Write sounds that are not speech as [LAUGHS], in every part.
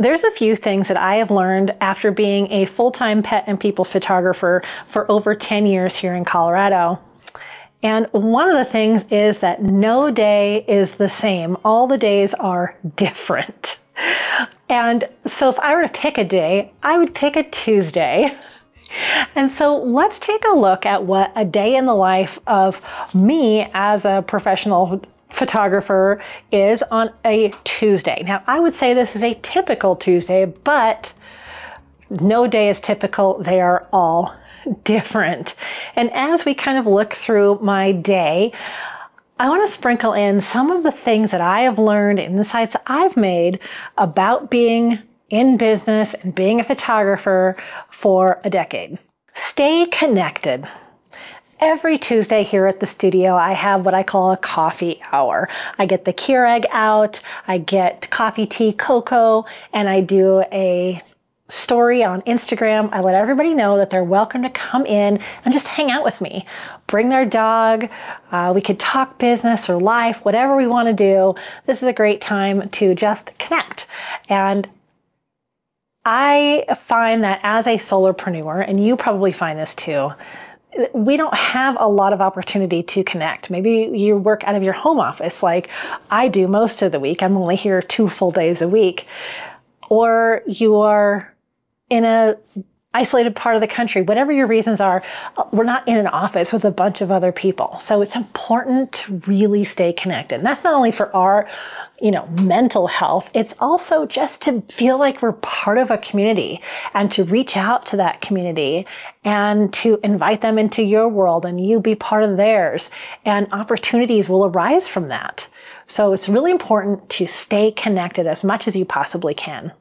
There's a few things that I have learned after being a full time pet and people photographer for over 10 years here in Colorado. And one of the things is that no day is the same. All the days are different. And so if I were to pick a day, I would pick a Tuesday. And so let's take a look at what a day in the life of me as a professional photographer is on a Tuesday. Now, I would say this is a typical Tuesday, but no day is typical. They are all [LAUGHS] different. And as we kind of look through my day, I want to sprinkle in some of the things that I have learned, insights I've made about being in business and being a photographer for a decade. Stay connected. Every Tuesday here at the studio, I have what I call a coffee hour. I get the Keurig out, I get coffee, tea, cocoa, and I do a story on Instagram. I let everybody know that they're welcome to come in and just hang out with me. Bring their dog. Uh, we could talk business or life, whatever we want to do. This is a great time to just connect. And I find that as a solopreneur, and you probably find this too, we don't have a lot of opportunity to connect. Maybe you work out of your home office like I do most of the week. I'm only here two full days a week. Or you are in a isolated part of the country, whatever your reasons are, uh, we're not in an office with a bunch of other people. So it's important to really stay connected. And that's not only for our, you know, mental health, it's also just to feel like we're part of a community and to reach out to that community and to invite them into your world and you be part of theirs. And opportunities will arise from that. So it's really important to stay connected as much as you possibly can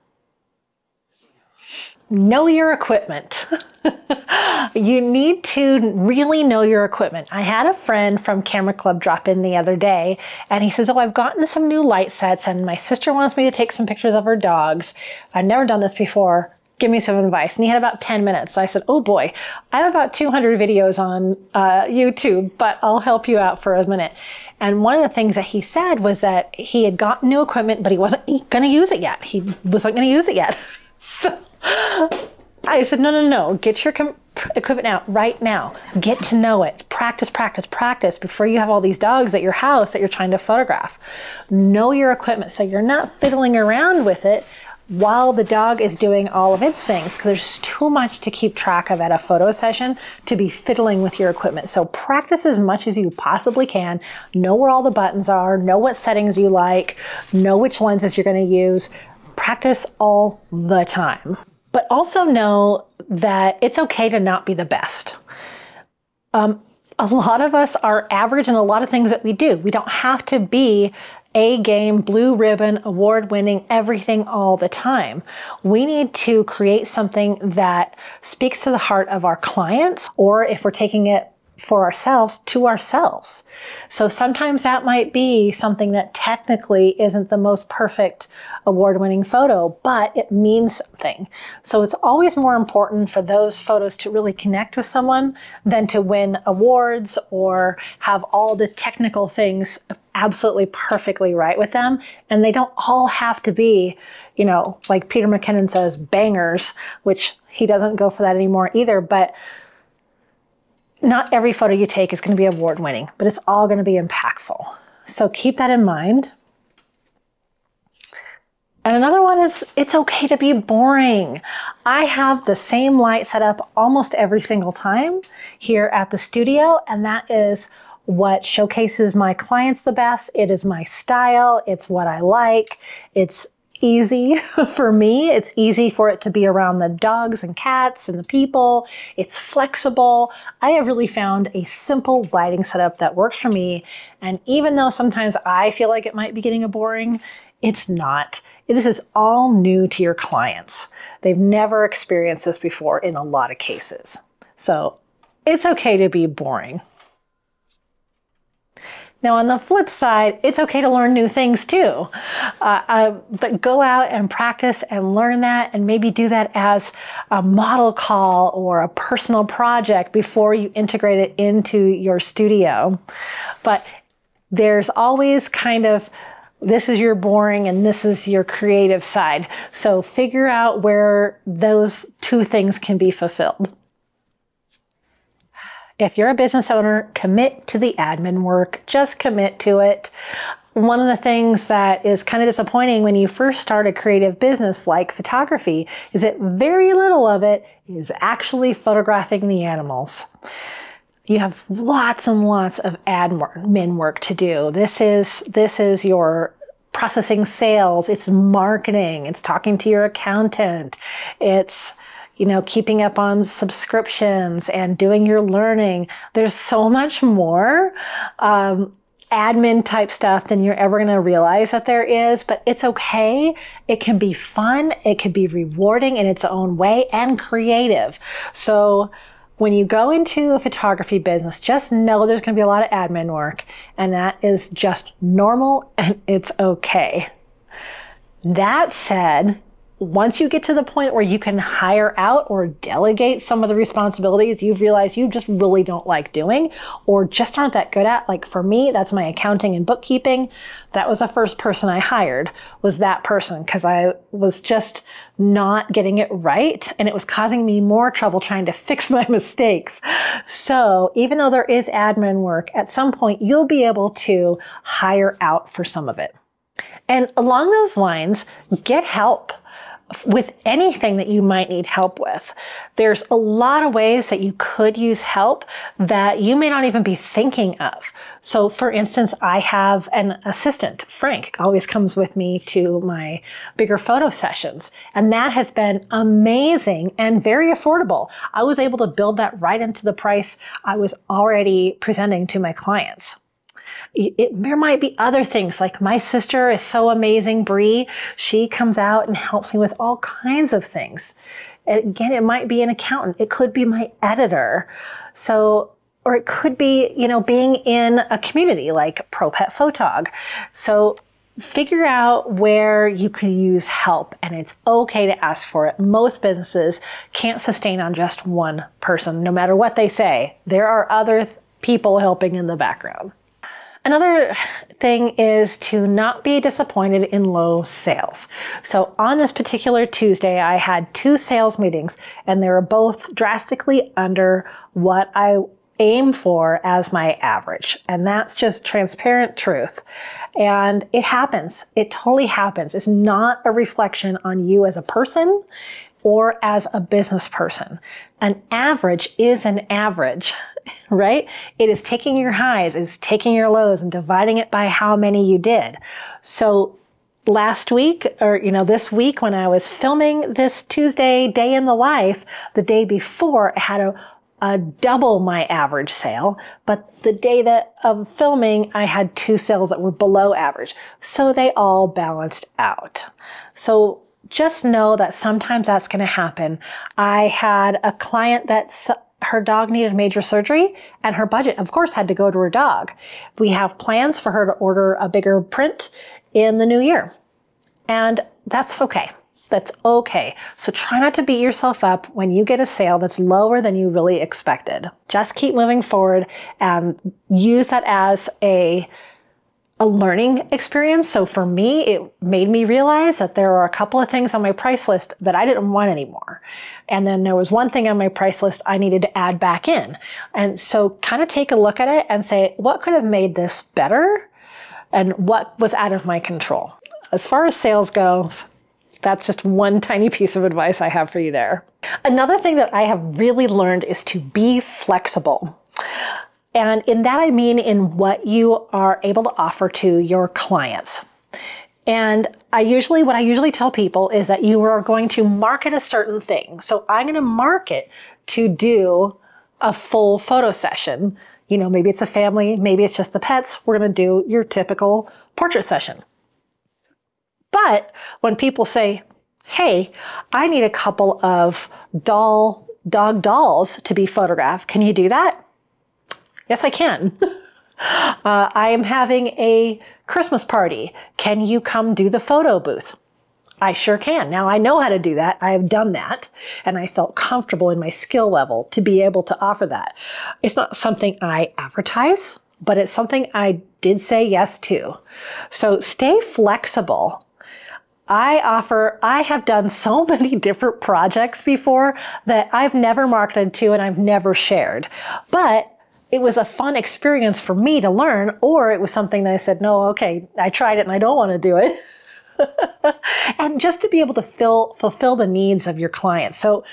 know your equipment. [LAUGHS] you need to really know your equipment. I had a friend from Camera Club drop in the other day and he says, Oh, I've gotten some new light sets and my sister wants me to take some pictures of her dogs. I've never done this before. Give me some advice. And he had about 10 minutes. So I said, Oh boy, I have about 200 videos on uh, YouTube, but I'll help you out for a minute. And one of the things that he said was that he had gotten new equipment, but he wasn't going to use it yet. He wasn't going to use it yet. [LAUGHS] so [GASPS] I said, no, no, no, get your equipment out right now. Get to know it. Practice, practice, practice before you have all these dogs at your house that you're trying to photograph. Know your equipment so you're not fiddling around with it while the dog is doing all of its things because there's too much to keep track of at a photo session to be fiddling with your equipment. So practice as much as you possibly can. Know where all the buttons are, know what settings you like, know which lenses you're going to use. Practice all the time. But also know that it's okay to not be the best. Um, a lot of us are average in a lot of things that we do. We don't have to be a game, blue ribbon, award winning, everything all the time. We need to create something that speaks to the heart of our clients, or if we're taking it for ourselves to ourselves. So sometimes that might be something that technically isn't the most perfect award winning photo, but it means something. So it's always more important for those photos to really connect with someone than to win awards or have all the technical things absolutely perfectly right with them. And they don't all have to be, you know, like Peter McKinnon says, bangers, which he doesn't go for that anymore either. But not every photo you take is going to be award winning, but it's all going to be impactful. So keep that in mind. And another one is it's okay to be boring. I have the same light set up almost every single time here at the studio, and that is what showcases my clients the best. It is my style, it's what I like, it's easy [LAUGHS] for me. It's easy for it to be around the dogs and cats and the people. It's flexible. I have really found a simple lighting setup that works for me. And even though sometimes I feel like it might be getting a boring, it's not. This is all new to your clients. They've never experienced this before in a lot of cases. So it's okay to be boring. Now, on the flip side, it's okay to learn new things too. Uh, uh, but go out and practice and learn that, and maybe do that as a model call or a personal project before you integrate it into your studio. But there's always kind of this is your boring and this is your creative side. So figure out where those two things can be fulfilled. If you're a business owner, commit to the admin work. Just commit to it. One of the things that is kind of disappointing when you first start a creative business like photography is that very little of it is actually photographing the animals you have lots and lots of admin work to do. This is this is your processing sales, it's marketing, it's talking to your accountant, it's you know, keeping up on subscriptions and doing your learning. There's so much more um, admin type stuff than you're ever going to realize that there is, but it's okay. It can be fun. It can be rewarding in its own way and creative. So, when you go into a photography business, just know there's going to be a lot of admin work, and that is just normal and it's okay. That said, once you get to the point where you can hire out or delegate some of the responsibilities you've realized you just really don't like doing or just aren't that good at, like for me, that's my accounting and bookkeeping. That was the first person I hired was that person because I was just not getting it right and it was causing me more trouble trying to fix [LAUGHS] my mistakes. So even though there is admin work, at some point you'll be able to hire out for some of it. And along those lines, get help with anything that you might need help with. There's a lot of ways that you could use help that you may not even be thinking of. So for instance, I have an assistant, Frank, always comes with me to my bigger photo sessions. And that has been amazing and very affordable. I was able to build that right into the price I was already presenting to my clients. It, there might be other things like my sister is so amazing, Bree. She comes out and helps me with all kinds of things. And again, it might be an accountant. It could be my editor. So, or it could be, you know, being in a community like Pro Pet Photog. So figure out where you can use help and it's okay to ask for it. Most businesses can't sustain on just one person, no matter what they say. There are other people helping in the background. Another thing is to not be disappointed in low sales. So on this particular Tuesday, I had two sales meetings and they were both drastically under what I aim for as my average. And that's just transparent truth. And it happens. It totally happens. It's not a reflection on you as a person or as a business person. An average is an average, [LAUGHS] right? It is taking your highs, it is taking your lows and dividing it by how many you did. So last week or you know this week when I was filming this Tuesday day in the life, the day before I had a double my average sale, but the day that of filming, I had two sales that were below average. So they all balanced out. So just know that sometimes that's going to happen. I had a client that her dog needed major surgery and her budget, of course, had to go to her dog. We have plans for her to order a bigger print in the new year. And that's okay. That's okay. So try not to beat yourself up when you get a sale that's lower than you really expected. Just keep moving forward and use that as a a learning experience. So for me, it made me realize that there are a couple of things on my price list that I didn't want anymore. And then there was one thing on my price list I needed to add back in. And so kind of take a look at it and say, what could have made this better? And what was out of my control? As far as sales goes, that's just one [LAUGHS] tiny piece of advice I have for you there. Another thing that I have really learned is to be flexible. And in that, I mean in what you are able to offer to your clients. And I usually, what I usually tell people is that you are going to market a certain thing. So I'm going to market to do a full photo session. You know, maybe it's a family, maybe it's just the pets. We're going to do your typical portrait session. But when people say, hey, I need a couple of doll, dog dolls to be photographed, can you do that? Yes, I can. [LAUGHS] uh, I am having a Christmas party. Can you come do the photo booth? I sure can. Now I know how to do that. I have done that and I felt comfortable in my skill level to be able to offer that. It's not something I advertise but it's something I did say yes to. So stay flexible. I offer, I have done so [LAUGHS] many different projects before that I've never marketed to and I've never shared. But it was a fun experience for me to learn, or it was something that I said, no, okay, I tried it and I don't want to do it. [LAUGHS] and just to be able to fill, fulfill the needs of your clients. So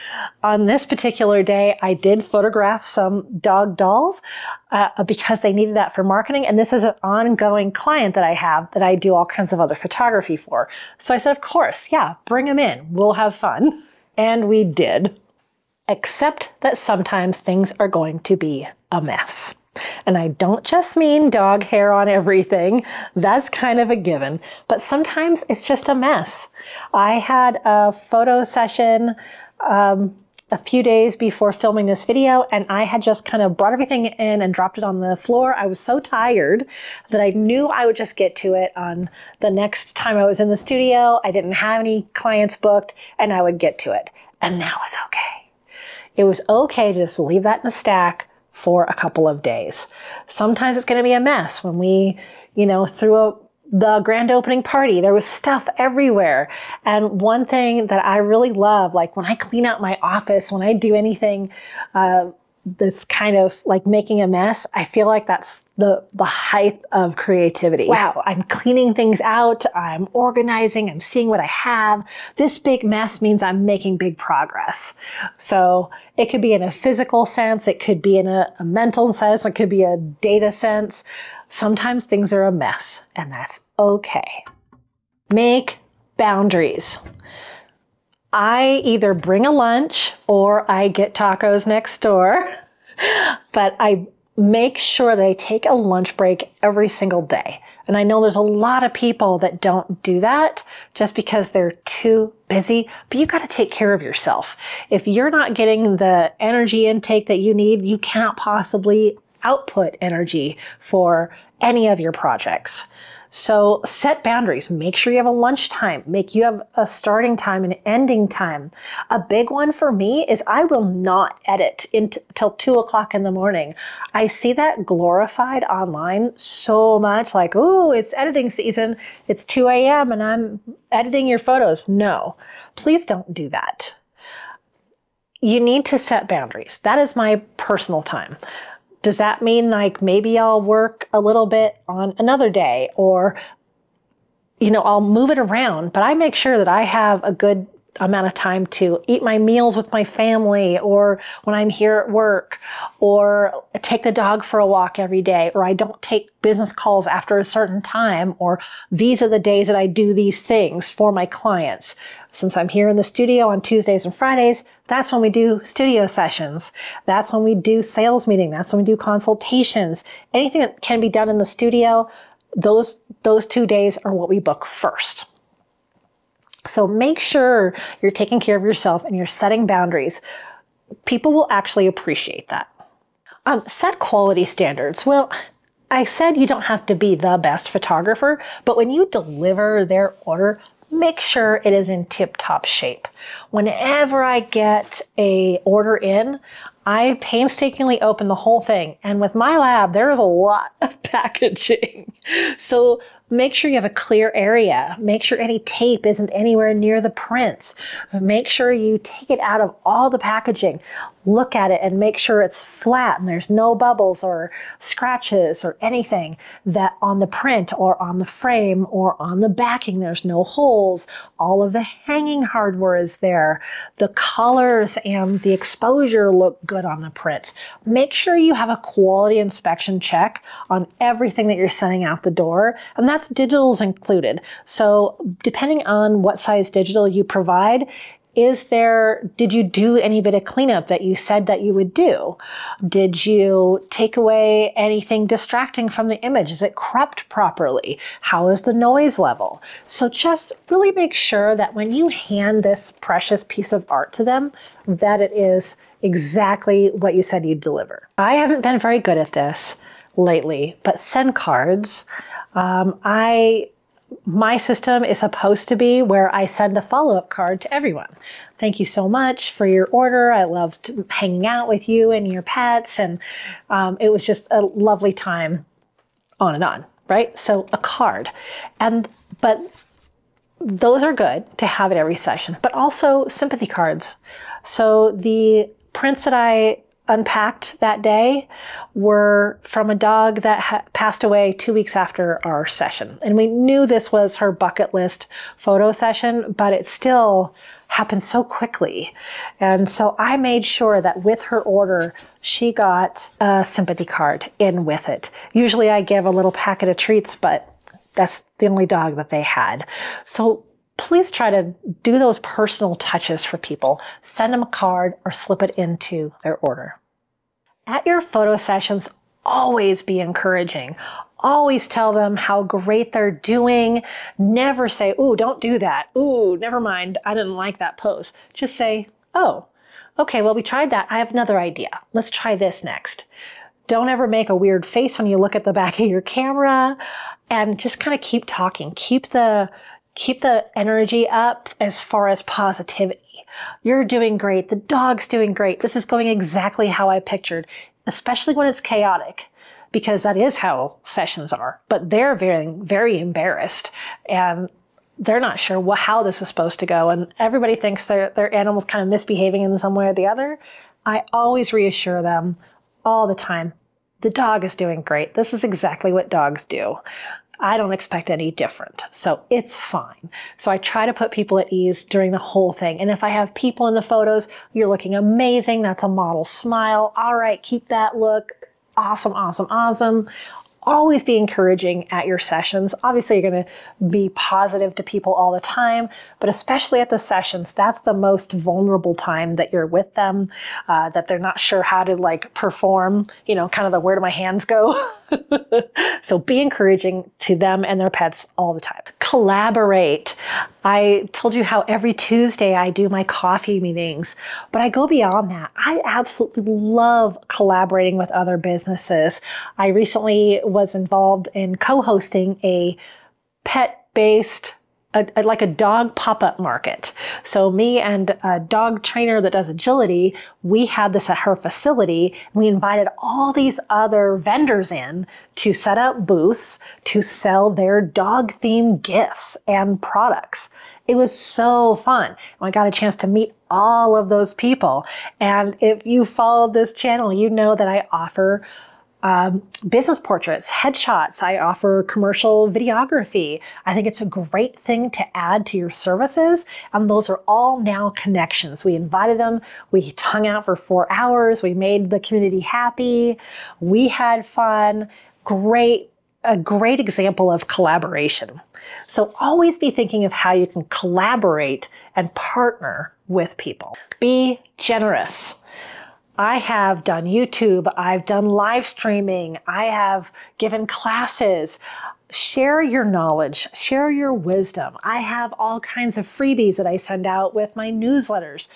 on this particular day, I did photograph some dog dolls uh, because they needed that for marketing. And this is an ongoing client that I have that I do all kinds of other photography for. So I said, of course, yeah, bring them in. We'll have fun. And we did. Except that sometimes things are going to be a mess. And I don't just mean dog hair on everything. That's kind of a given. But sometimes it's just a mess. I had a photo session um, a few days before filming this video, and I had just kind of brought everything in and dropped it on the floor. I was so tired that I knew I would just get to it on the next time I was in the studio. I didn't have any clients booked, and I would get to it. And that was okay. It was okay to just leave that in a stack for a couple of days. Sometimes it's going to be a mess when we, you know, threw a the grand opening party. There was stuff everywhere. And one thing that I really love, like when I clean out my office, when I do anything, uh, this kind of like making a mess, I feel like that's the the height of creativity. Wow, I'm cleaning things out, I'm organizing, I'm seeing what I have. This big mess means I'm making big progress. So it could be in a physical sense, it could be in a, a mental sense, it could be a data sense. Sometimes things are a mess, and that's okay. Make boundaries. I either bring a lunch or I get tacos next door, [LAUGHS] but I make sure they take a lunch break every single day. And I know there's a lot of people that don't do that just because they're too busy, but you got to take care of yourself. If you're not getting the energy intake that you need, you can't possibly output energy for any of your projects. So set boundaries. Make sure you have a lunch time. Make you have a starting time and ending time. A big one for me is I will not edit until two o'clock in the morning. I see that glorified online so much like, oh, it's editing season. It's 2 a.m. and I'm editing your photos. No, please don't do that. You need to set boundaries. That is my personal time does that mean like maybe I'll work a little bit on another day or you know, I'll move it around, but I make sure that I have a good amount of time to eat my meals with my family or when I'm here at work or take the dog for a walk every day or I don't take business calls after a certain time or these are the days that I do these things for my clients. Since I'm here in the studio on Tuesdays and Fridays, that's when we do studio sessions. That's when we do sales meeting. That's when we do consultations. Anything that can be done in the studio, those those two days are what we book first. So make sure you're taking care of yourself and you're setting boundaries. People will actually appreciate that. Um, set quality standards. Well, I said you don't have to be the best photographer, but when you deliver their order, make sure it is in tip-top shape. Whenever I get a order in, I painstakingly open the whole thing. And with my lab, there is a lot [LAUGHS] of packaging. So make sure you have a clear area. Make sure any tape isn't anywhere near the prints. Make sure you take it out of all the packaging. Look at it and make sure it's flat and there's no bubbles or scratches or anything that on the print or on the frame or on the backing, there's no holes. All of the hanging hardware is there. The colors and the exposure look good on the prints. Make sure you have a quality inspection check on everything that you're sending out the door. And that's digitals included. So depending on what size digital you provide, is there, did you do any bit of cleanup that you said that you would do? Did you take away anything distracting from the image? Is it cropped properly? How is the noise level? So just really make sure that when you hand this precious piece of art to them, that it is exactly what you said you'd deliver. I haven't been very good at this lately, but send cards. Um, I my system is supposed to be where I send a follow up card to everyone. Thank you so much for your order. I loved hanging out with you and your pets, and um, it was just a lovely time on and on, right? So a card. And, but those are good to have at every session, but also sympathy cards. So the prints that I unpacked that day were from a dog that ha- passed away two weeks after our session. And we knew this was her bucket list photo session, but it still happened so quickly. And so I made sure that with her order, she got a sympathy card in with it. Usually I give a little packet of treats, but that's the only dog that they had. So please try to do those personal touches for people. Send them a card or slip it into their order. At your photo sessions, always be encouraging. Always tell them how great they're doing. Never say, Ooh, don't do that. Ooh, never mind. I didn't like that pose. Just say, Oh, okay, well, we tried that. I have another idea. Let's try this next. Don't ever make a weird face when you look at the back of your camera and just kind of keep talking. Keep the keep the energy up as far as positivity. You're doing great. The dog's doing great. This is going exactly how I pictured, especially when it's chaotic, because that is how sessions are. But they're very, very embarrassed and they're not sure what, how this is supposed to go. And everybody thinks their, their animal's kind of misbehaving in some way or the other. I always reassure them all the time. The dog is doing great. This is exactly what dogs do. I don't expect any different. So it's fine. So I try to put people at ease during the whole thing. And if I have people in the photos, you're looking amazing. That's a model smile. All right, keep that look. Awesome, awesome, awesome always be encouraging at your sessions. Obviously, you're going to be positive to people all the time, but especially at the sessions, that's the most vulnerable time that you're with them, uh, that they're not sure how to like perform, you know, kind of the where do my hands go. [LAUGHS] [LAUGHS] so be encouraging to them and their pets all the time. Collaborate. I told you how every Tuesday I do my coffee meetings, but I go beyond that. I absolutely love collaborating with other businesses. I recently was involved in co hosting a pet based a, a, like a dog pop-up market. So me and a dog trainer that does agility, we had this at her facility. We invited all these other vendors in to set up booths to sell their dog themed gifts and products. It was so fun. I got a chance to meet all of those people. And if you followed this channel, you know that I offer um, business portraits, headshots. I offer commercial videography. I think it's a great thing to add to your services. And those are all now connections. We invited them. We hung out for four hours. We made the community happy. We had fun. Great a great example of collaboration. So always be thinking of how you can collaborate and partner with people. Be generous. I have done YouTube, I've done live streaming, I have given classes. Share your knowledge, share your wisdom. I have all kinds of freebies that I send out with my newsletters.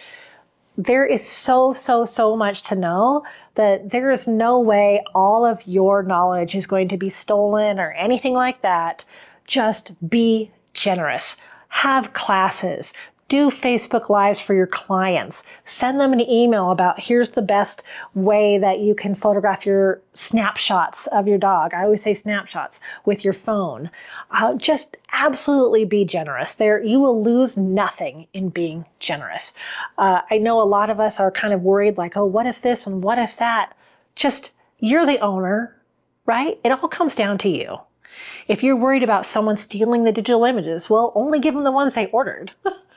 There is so, so, so much to know that there is no way all of your knowledge is going to be stolen or anything like that. Just be generous have classes, do Facebook Lives for your clients. Send them an email about here's the best way that you can photograph your snapshots of your dog. I always say snapshots with your phone. Uh, just absolutely be generous. There, you will lose nothing in being generous. Uh, I know a lot of us are kind of worried, like, oh, what if this and what if that? Just you're the owner, right? It all comes down to you. If you're worried about someone stealing the digital images, well, only give them the ones they ordered. [LAUGHS]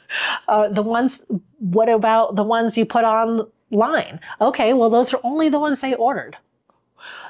Uh, the ones, what about the ones you put online? Okay, well, those are only the ones they ordered.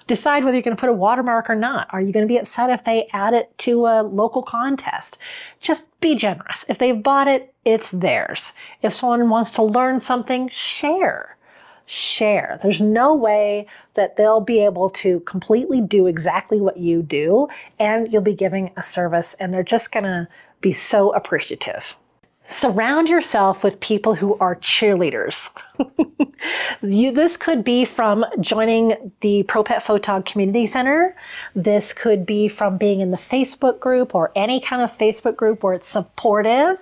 Decide whether you're going to put a watermark or not. Are you going to be upset if they add it to a local contest? Just be generous. If they've bought it, it's theirs. If someone wants to learn something, share share. There's no way that they'll be able to completely do exactly what you do, and you'll be giving a service, and they're just going to be so appreciative. Surround yourself with people who are cheerleaders. [LAUGHS] you, this could be from joining the ProPet Photog Community Center. This could be from being in the Facebook group or any kind of Facebook group where it's supportive.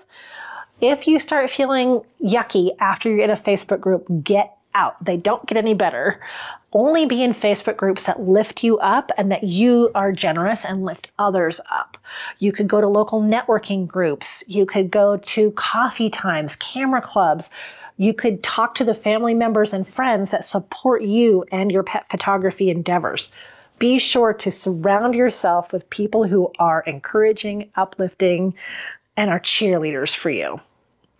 If you start feeling yucky after you're in a Facebook group, get out. They don't get any better. Only be in Facebook groups that lift you up and that you are generous and lift others up. You could go to local networking groups. You could go to coffee times, camera clubs. You could talk to the family members and friends that support you and your pet photography endeavors. Be sure to surround yourself with people who are encouraging, uplifting, and are cheerleaders for you.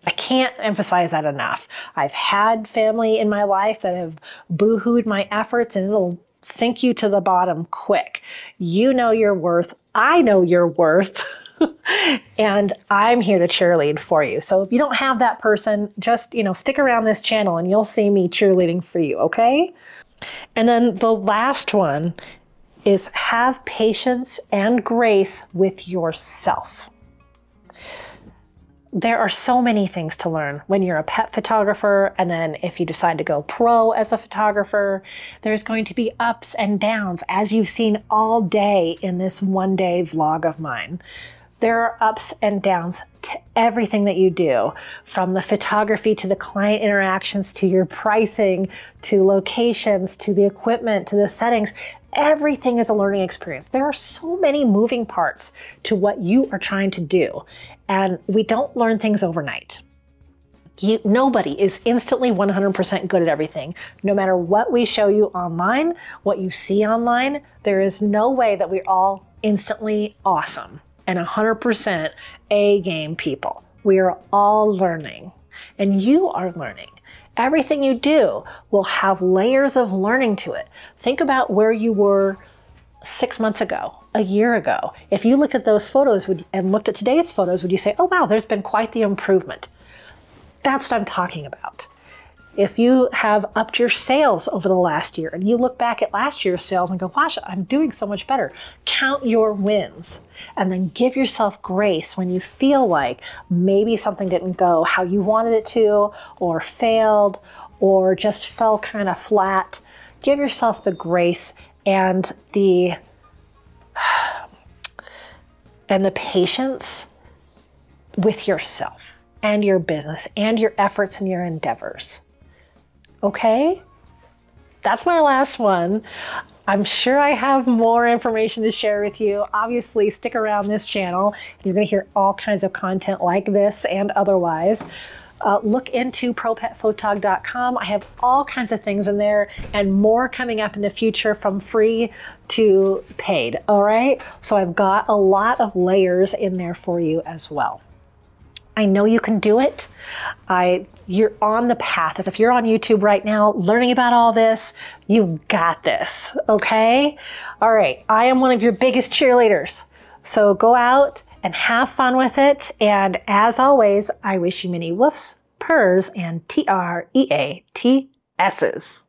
I can't emphasize that enough. I've had family in my life that have boohooed my efforts and it'll sink you to the bottom quick. You know your worth. I know your worth. [LAUGHS] and I'm here to cheerlead for you. So if you don't have that person, just, you know, stick around this channel and you'll see me cheerleading for you, okay? And then the last one is have patience and grace with yourself there are so many things to learn when you're a pet photographer. And then if you decide to go pro as a photographer, there's going to be ups and downs, as you've seen all day in this one day vlog of mine. There are ups and downs to everything that you do, from the photography to the client interactions to your pricing to locations to the equipment to the settings. Everything is a learning experience. There are so many moving parts to what you are trying to do. And we don't learn things overnight. You, nobody is instantly 100% good at everything. No matter what we show you online, what you see online, there is no way that we're all instantly awesome and 100% A game people. We are all learning, and you are learning. Everything you do will have layers of learning to it. Think about where you were six months ago, a year ago, if you looked at those photos would, and looked at today's photos, would you say, oh, wow, there's been quite the improvement? That's what I'm talking about. If you have upped your sales over the last year and you look back at last year's sales and go, gosh, I'm doing so much better, count your wins and then give yourself grace when you feel like maybe something didn't go how you wanted it to, or failed, or just fell kind of flat. Give yourself the grace and the and the patience with yourself and your business and your efforts and your endeavors. Okay? That's my last one. I'm sure I have more information to share with you. Obviously, stick around this channel. You're going to hear all kinds of content like this and otherwise uh, look into propetphotog.com. I have all kinds of things in there and more coming up in the future from free to paid. All right. So I've got a lot of layers in there for you as well. I know you can do it. I you're on the path. If, if you're on YouTube right now learning about all this, you've got this. Okay? All right. I am one of your biggest cheerleaders. So go out and have fun with it. And as always, I wish you many woofs, purrs, and T R E A T S's.